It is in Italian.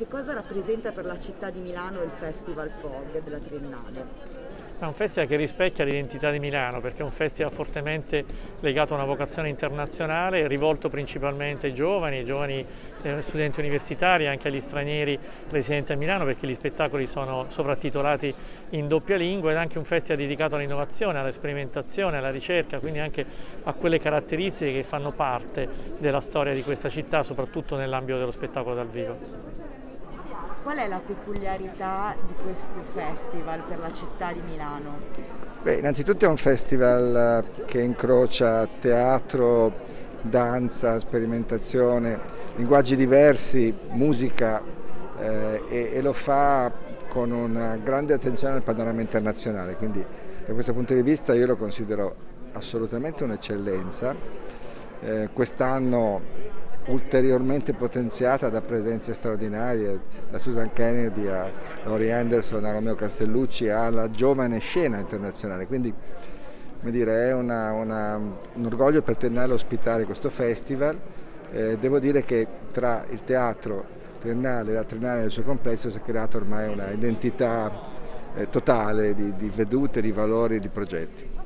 che cosa rappresenta per la città di Milano il Festival Fog della Triennale? È un festival che rispecchia l'identità di Milano perché è un festival fortemente legato a una vocazione internazionale, rivolto principalmente ai giovani, ai giovani eh, studenti universitari, anche agli stranieri residenti a Milano perché gli spettacoli sono sovrattitolati in doppia lingua ed anche un festival dedicato all'innovazione, alla sperimentazione, alla ricerca, quindi anche a quelle caratteristiche che fanno parte della storia di questa città, soprattutto nell'ambito dello spettacolo dal vivo. Qual è la peculiarità di questo festival per la città di Milano? Beh, innanzitutto è un festival eh, che incrocia teatro, danza, sperimentazione, linguaggi diversi, musica eh, e, e, lo fa con una grande attenzione al panorama internazionale, quindi da questo punto di vista io lo considero assolutamente un'eccellenza. Eh, quest'anno ulteriormente potenziata da presenze straordinarie, da Susan Kennedy a Laurie Anderson, a Romeo Castellucci, alla giovane scena internazionale. Quindi dire, è una, una, un orgoglio per Tennale ospitare questo festival. Eh, devo dire che tra il teatro triennale e la triennale nel suo complesso si è creata ormai una identità eh, totale di, di vedute, di valori, di progetti.